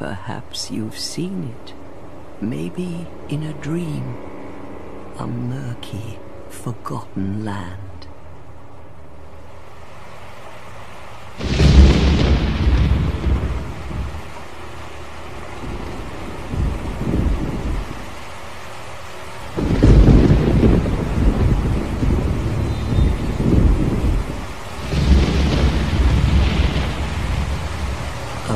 Perhaps you've seen it. Maybe in a dream. A murky, forgotten land. A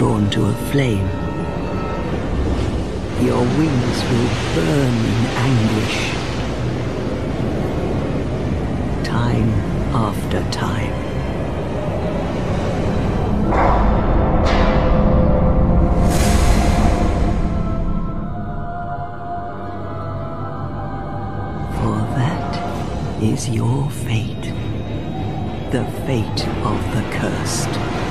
Drawn to a flame. Your wings will burn in anguish. Time after time. For that is your fate. The fate of the cursed.